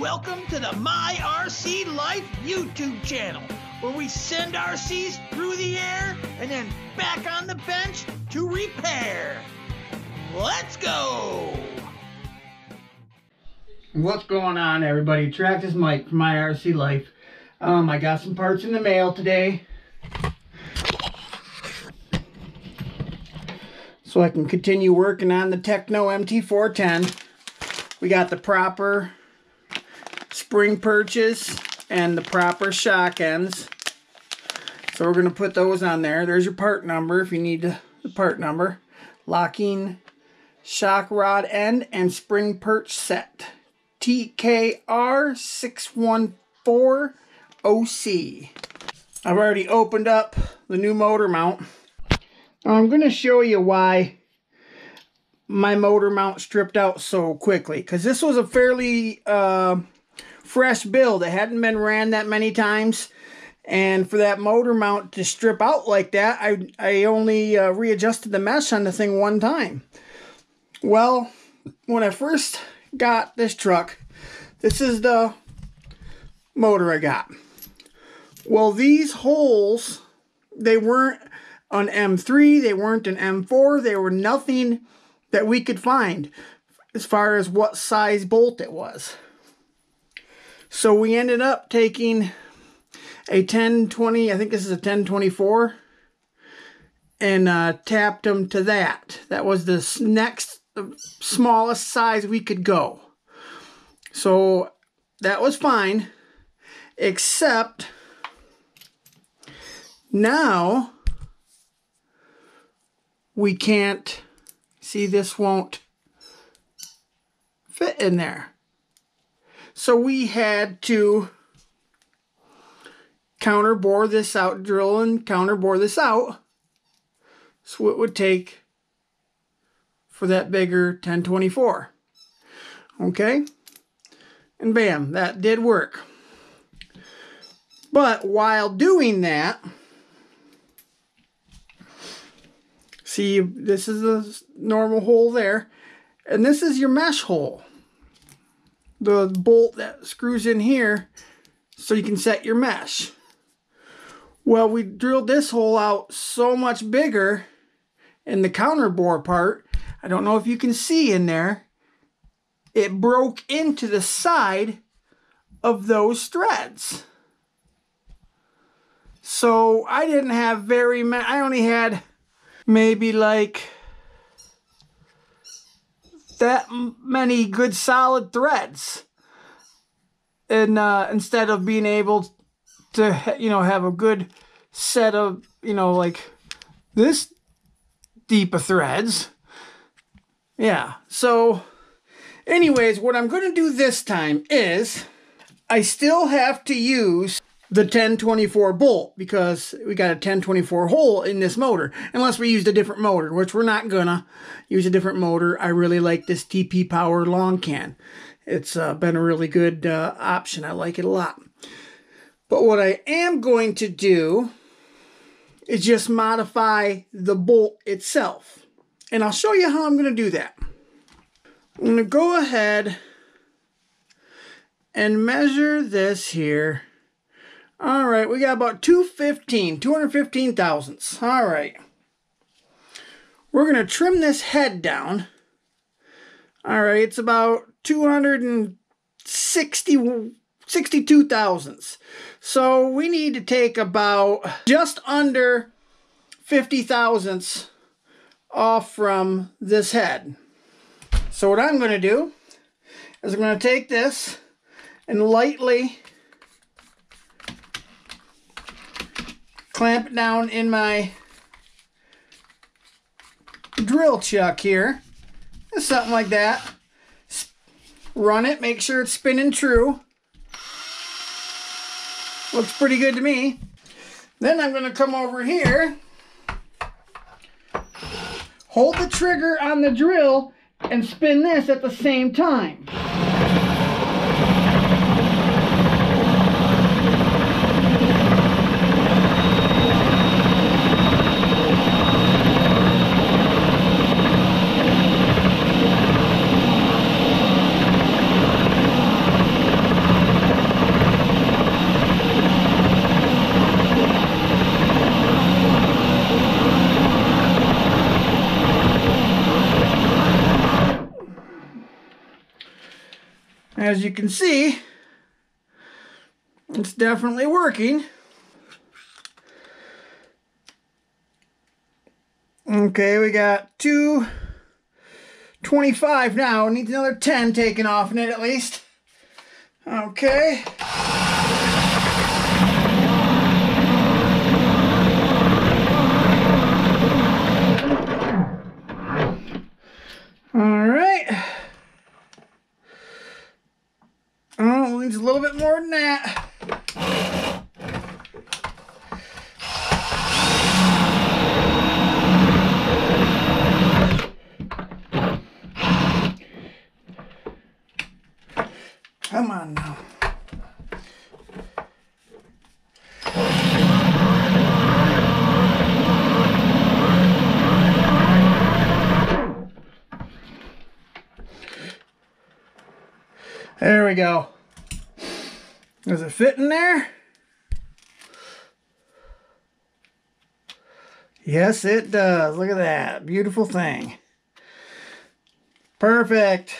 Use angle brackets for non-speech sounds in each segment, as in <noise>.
welcome to the My RC Life YouTube channel, where we send RCs through the air and then back on the bench to repair. Let's go! What's going on, everybody? Traxxas Mike from My RC Life. Um, I got some parts in the mail today. So I can continue working on the Tekno MT410. We got the proper spring perches and the proper shock ends. So we're going to put those on there. There's your part number if you need the part number. Locking shock rod end and spring perch set. TKR614OC. I've already opened up the new motor mount. I'm going to show you why my motor mount stripped out so quickly because this was a fairly uh, fresh build. It hadn't been ran that many times. And for that motor mount to strip out like that, I, I only uh, readjusted the mesh on the thing one time. Well, when I first got this truck, this is the motor I got. Well, these holes, they weren't an M3, they weren't an M4, they were nothing that we could find as far as what size bolt it was. So we ended up taking a 1020, I think this is a 1024, and uh, tapped them to that. That was the next smallest size we could go. So that was fine, except now we can't see this won't fit in there. So we had to counter bore this out, drill and counter bore this out. So it would take for that bigger 1024. Okay? And bam, that did work. But while doing that, see, this is a normal hole there. And this is your mesh hole. The bolt that screws in here so you can set your mesh. Well, we drilled this hole out so much bigger in the counter bore part. I don't know if you can see in there. It broke into the side of those threads. So I didn't have very many, I only had maybe like that many good solid threads. And uh, instead of being able to, you know, have a good set of, you know, like this deep of threads. Yeah, so anyways, what I'm going to do this time is I still have to use the 1024 bolt because we got a 1024 hole in this motor unless we used a different motor which we're not gonna use a different motor. I really like this TP Power long can. It's uh, been a really good uh, option. I like it a lot. But what I am going to do is just modify the bolt itself and I'll show you how I'm gonna do that. I'm gonna go ahead and measure this here all right, we got about 215, 215 thousandths. All right. We're going to trim this head down. All right, it's about 260, 62 thousandths. So we need to take about just under 50 thousandths off from this head. So what I'm going to do is I'm going to take this and lightly clamp it down in my drill chuck here. Something like that. Run it, make sure it's spinning true. Looks pretty good to me. Then I'm going to come over here, hold the trigger on the drill, and spin this at the same time. As you can see, it's definitely working. Okay, we got two 25 now. Needs another 10 taken off in it at least. Okay. All right. Oh, needs a little bit more than that. Come on now. There we go. Does it fit in there? Yes, it does. Look at that. Beautiful thing. Perfect.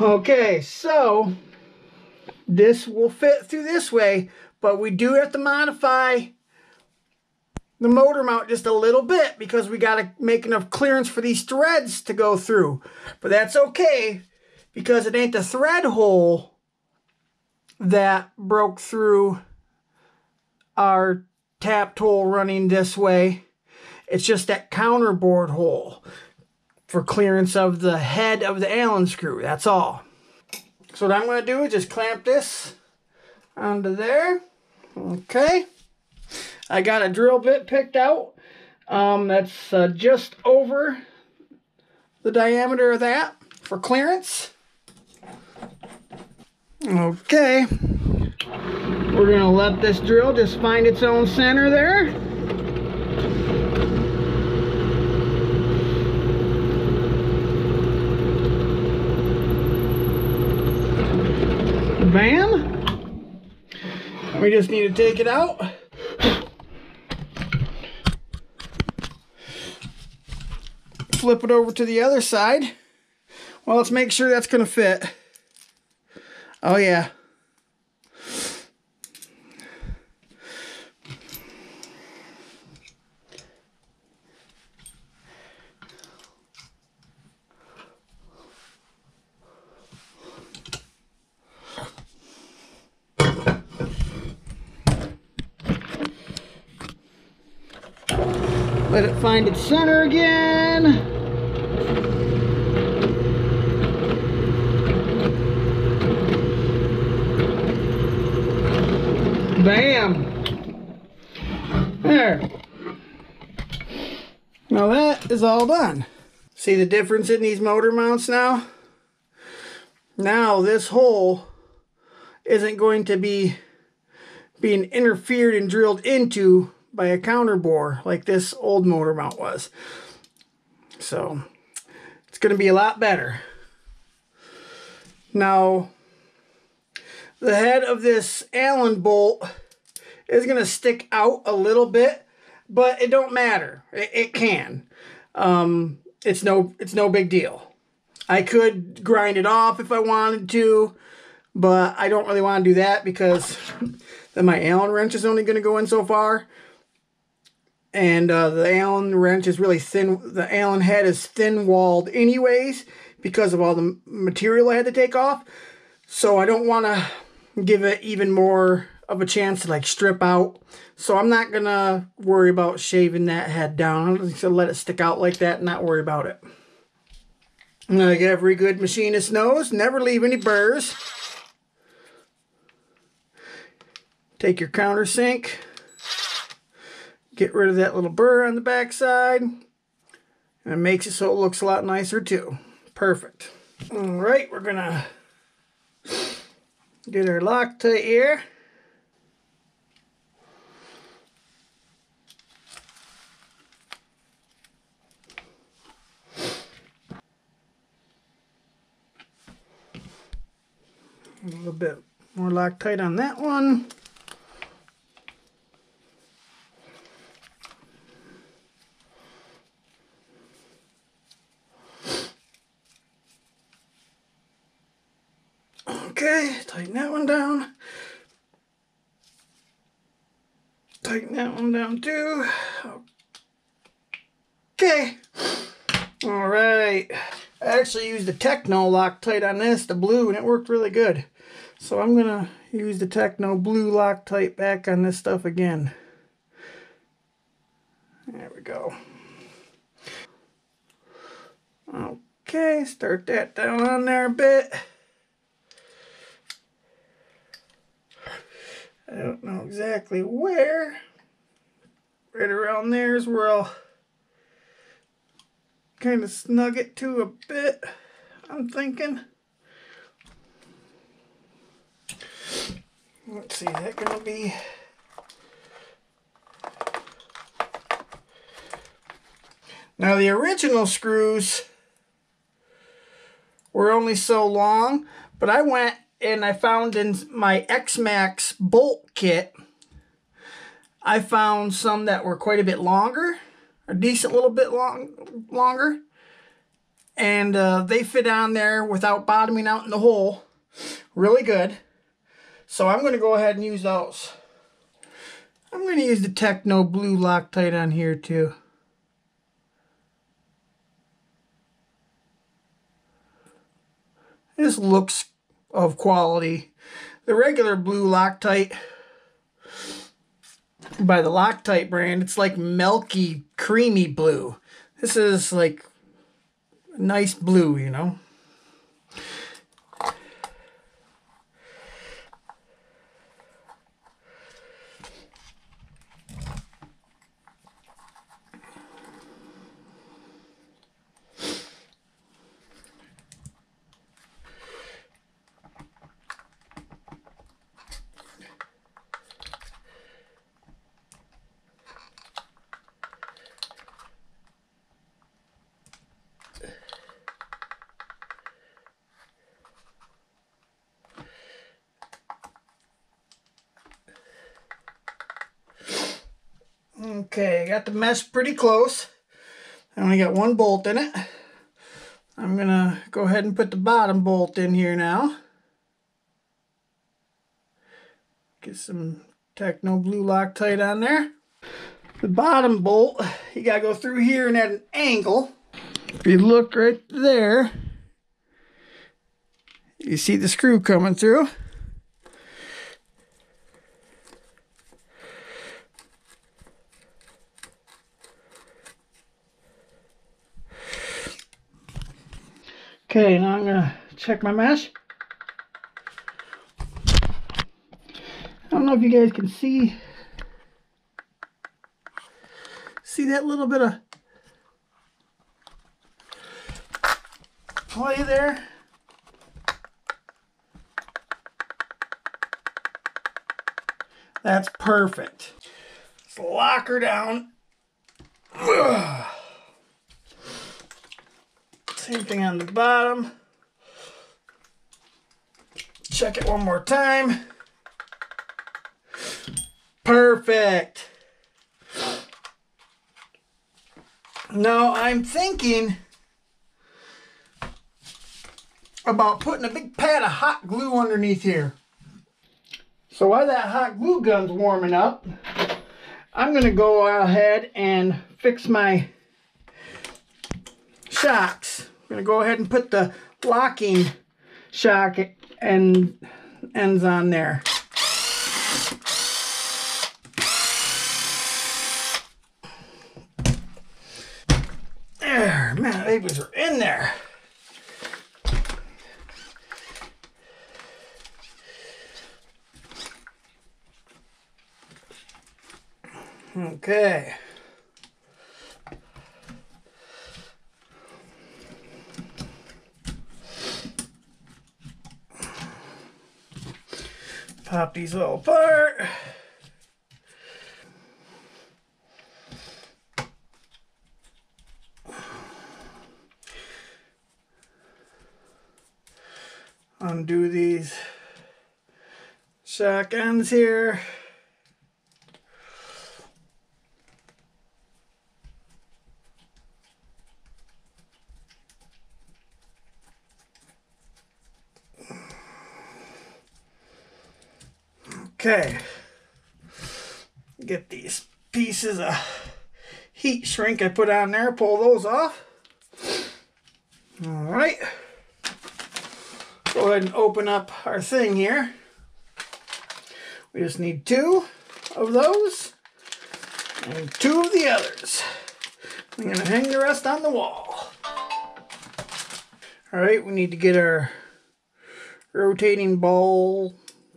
Okay, so this will fit through this way, but we do have to modify the motor mount just a little bit because we got to make enough clearance for these threads to go through. But that's okay because it ain't the thread hole that broke through our tapped hole running this way. It's just that counterbore hole for clearance of the head of the Allen screw. That's all. So what I'm going to do is just clamp this onto there. Okay. I got a drill bit picked out. Um, that's uh, just over the diameter of that for clearance. Okay. We're to let this drill just find its own center there. Bam. We just need to take it out. Flip it over to the other side. Well, let's make sure that's to fit. Oh, yeah. Let it find its center again. Bam. There. Now that is all done. See the difference in these motor mounts now? Now this hole isn't going to be being interfered and drilled into by a counter bore like this old motor mount was. So it's going to be a lot better. Now the head of this Allen bolt is going to stick out a little bit, but it don't matter. It, it can. Um, it's no it's no big deal. I could grind it off if I wanted to, but I don't really want to do that because <laughs> then my Allen wrench is only going to go in so far. And uh, the Allen wrench is really thin. The Allen head is thin walled anyways because of all the material I had to take off. So I don't want to give it even more of a chance to like strip out. So I'm not gonna worry about shaving that head down. I'm just gonna let it stick out like that and not worry about it. Like every good machinist knows, never leave any burrs. Take your countersink, get rid of that little burr on the back side, and it makes it so it looks a lot nicer too. Perfect. All right, we're gonna Get our Loctite here. A little bit more Loctite on that one. Okay, tighten that one down. Tighten that one down too. Okay. All right. I actually used the Tekno Loctite on this, the blue, and it worked really good. So I'm going to use the Tekno Blue Loctite back on this stuff again. There we go. Okay, start that down on there a bit. I don't know exactly where. Right around there is where I'll kind of snug it to a bit, I'm thinking. Let's see, that gonna be Now the original screws were only so long, but I went and I found in my X-Maxx bolt kit, I found some that were quite a bit longer, a decent little bit long, longer, and uh, they fit on there without bottoming out in the hole really good. So I'm going to go ahead and use those. I'm going to use the Tekno Blue Loctite on here too. This looks of quality. The regular blue Loctite by the Loctite brand, it's like milky, creamy blue. This is like nice blue, you know. Okay, I got the mesh pretty close. I only got one bolt in it. I'm to go ahead and put the bottom bolt in here now. Get some Tekno Blue Loctite on there. The bottom bolt, you got to go through here and at an angle. If you look right there, you see the screw coming through. Okay, now I'm going to check my mesh. I don't know if you guys can see see that little bit of play there. That's perfect. Let's lock her down. Same thing on the bottom. Check it one more time. Perfect. Now I'm thinking about putting a big pad of hot glue underneath here. So while that hot glue gun's warming up, I'm going to go ahead and fix my shocks. I'm going to go ahead and put the locking shock and ends on there. There, man, babies are in there. Okay. Pop these all apart. Undo these shock ends here. Okay. Get these pieces of heat shrink I put on there, pull those off. All right. Go ahead and open up our thing here. We just need two of those and two of the others. I'm going to hang the rest on the wall. All right, we need to get our rotating ball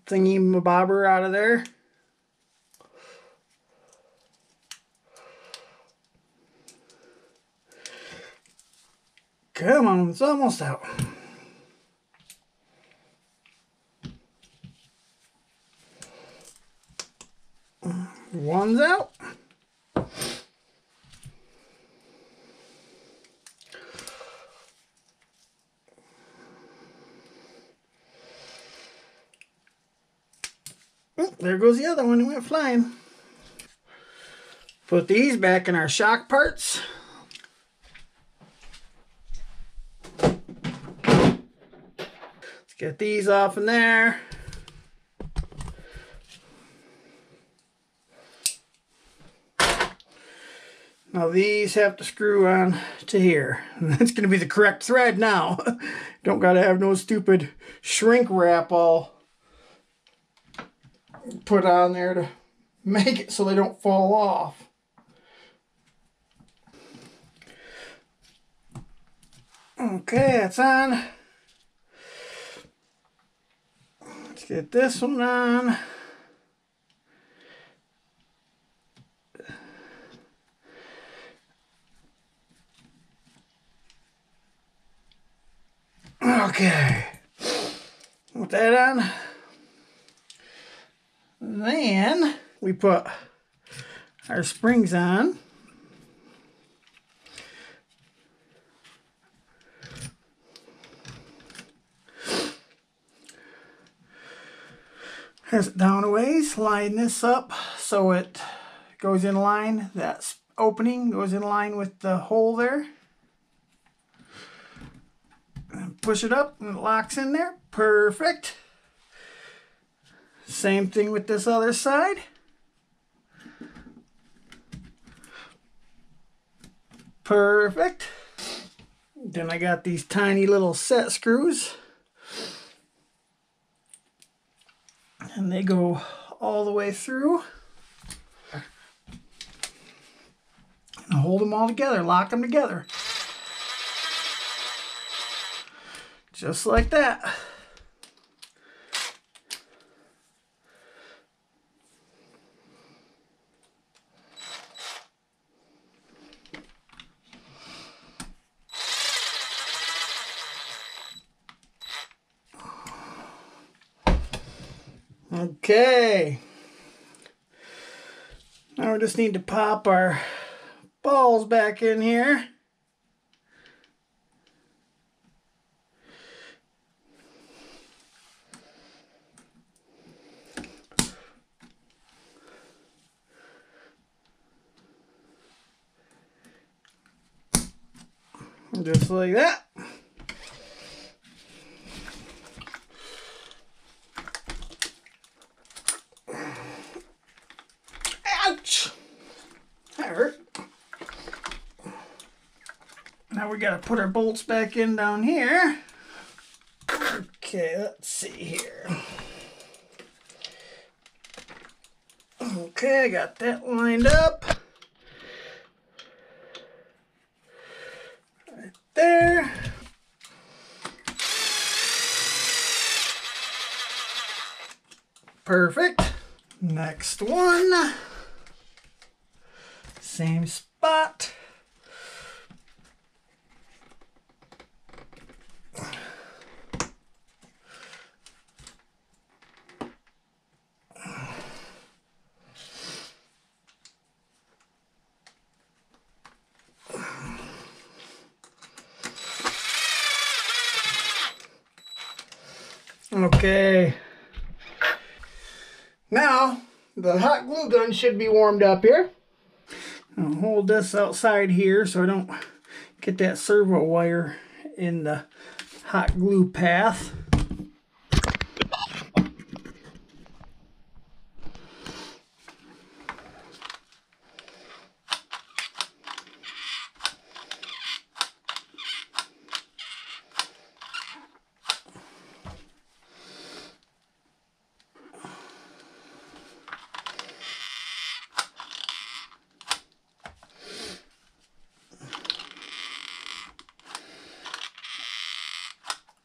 thingy bobber out of there. Come on, it's almost out. One's out. Oh, there goes the other one. It went flying. Put these back in our shock parts. Let's get these off in there. Now these have to screw on to here. <laughs> That's going to be the correct thread now. <laughs> Don't got to have no stupid shrink wrap all put on there to make it so they don't fall off. Okay, it's on. Let's get this one on. Okay. Put that on. Then we put our springs on. Has it down a ways, line this up so it goes in line. That opening goes in line with the hole there. And push it up and it locks in there. Perfect. Same thing with this other side. Perfect. Then I got these tiny little set screws. And they go all the way through. And hold them all together, lock them together. Just like that. Okay. Now we just need to pop our balls back in here. Just like that. We gotta put our bolts back in down here. Okay, let's see here. Okay, I got that lined up. Right there. Perfect. Next one. Same spot. Okay. Now, the hot glue gun should be warmed up here. I'll hold this outside here so I don't get that servo wire in the hot glue path.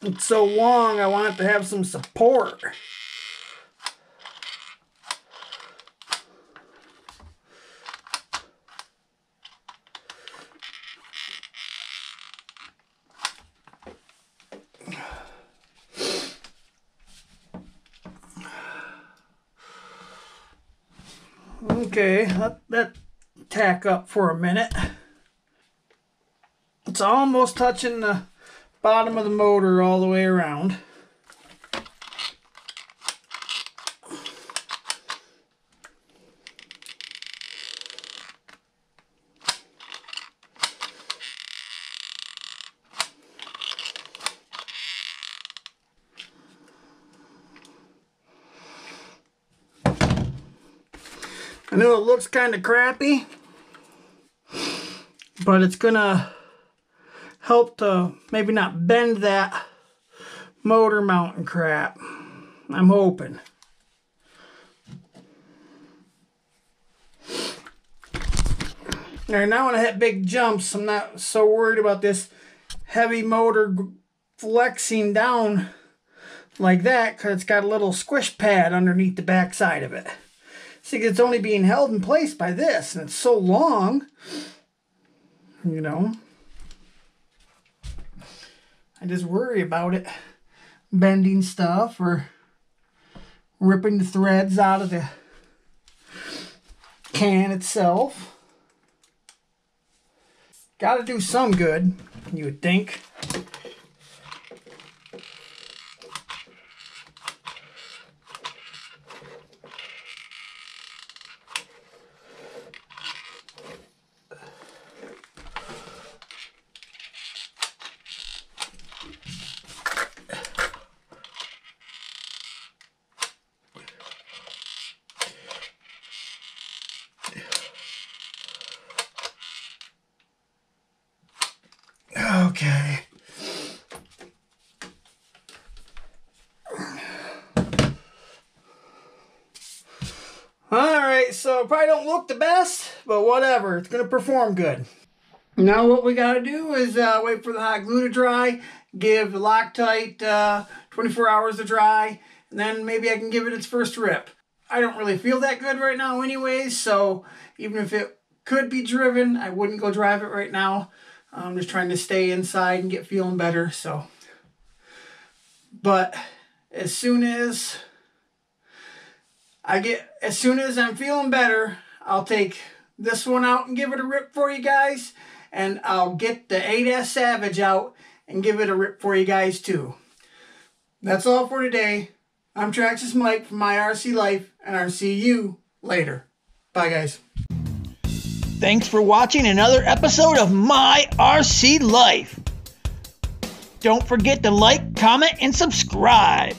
It's so long, I want to have some support. Okay, let that tack up for a minute. It's almost touching the bottom of the motor all the way around. I know it looks kind of crappy, but it's gonna help to maybe not bend that motor mounting crap. I'm hoping. All right, now when I hit big jumps, I'm not so worried about this heavy motor flexing down like that because it's got a little squish pad underneath the back side of it. See, it's only being held in place by this, and it's so long, you know. I just worry about it bending stuff or ripping the threads out of the can itself. Got to do some good, you would think. Okay. So probably don't look the best, but whatever. It's going to perform good. Now what we got to do is uh, wait for the hot glue to dry, give the Loctite uh, 24 hours to dry, and then maybe I can give it its first rip. I don't really feel that good right now anyways, so even if it could be driven, I wouldn't go drive it right now. I'm just trying to stay inside and get feeling better. So, but as soon as I get, as soon as I'm feeling better, I'll take this one out and give it a rip for you guys. And I'll get the 8S Savage out and give it a rip for you guys too. That's all for today. I'm Traxxas Mike from My RC Life, and I'll see you later. Bye, guys. Thanks for watching another episode of My RC Life. Don't forget to like, comment, and subscribe.